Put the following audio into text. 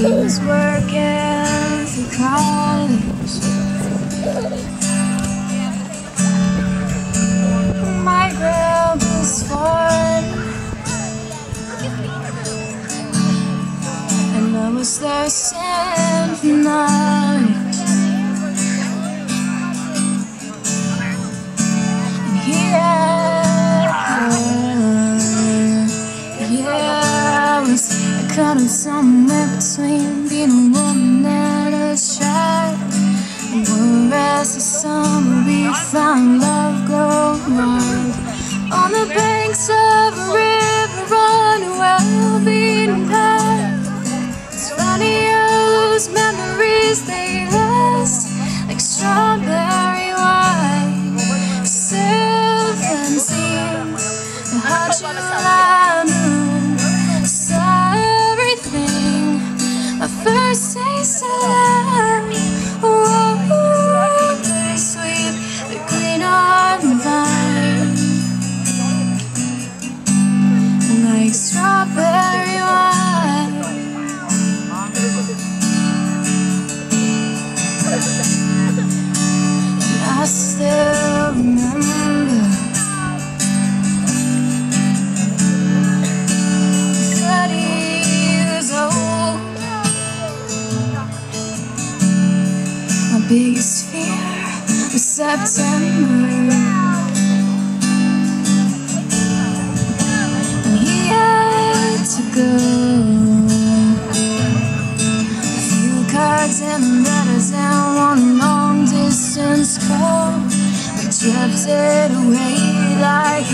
keeps working for college. My girl was born, and I was thirsting for night. Yeah, yeah, I was, I couldn't swing, being a biggest fear was September. A had to go. A few cards and letters and one long distance call. We drifted away like